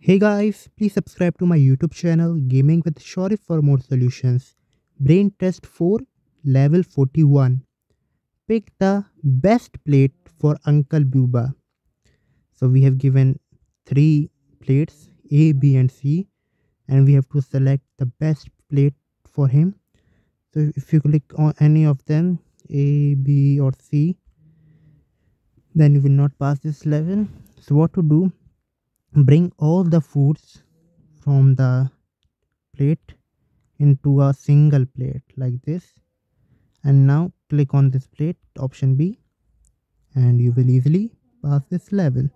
Hey guys, please subscribe to my YouTube channel Gaming with Shaurya for more solutions. Brain test 4 level 41. Pick the best plate for Uncle Bubba. So we have given three plates A, B and C and we have to select the best plate for him. So if you click on any of them A, B or C then you will not pass this level. So what to do bring all the foods from the plate into a single plate like this. And now click on this plate option B and you will easily pass this level